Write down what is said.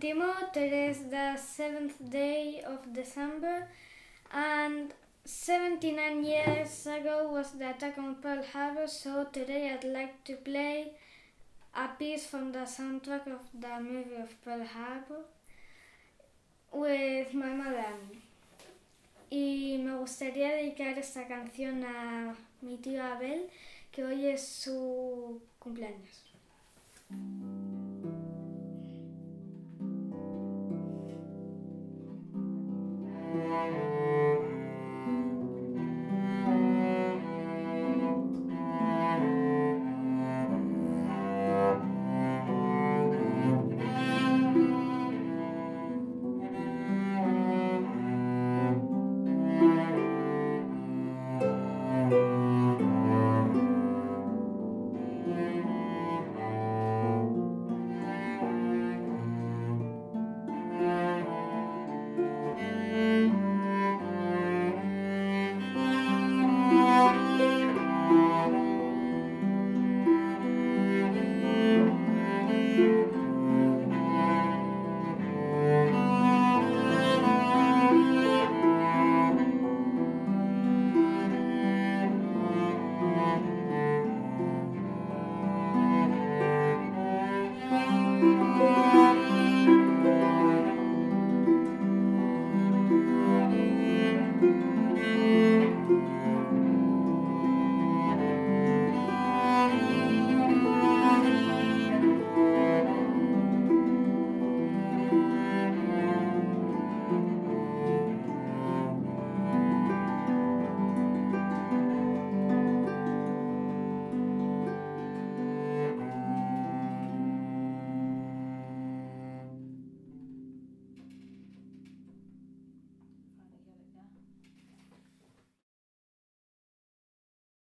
Timor, today is the seventh day of December, and 79 years ago was the attack on Pearl Harbor, so today I'd like to play a piece from the soundtrack of the movie of Pearl Harbor with my mother. Y me gustaría dedicar esta canción a mi tío Abel, que hoy es su cumpleaños.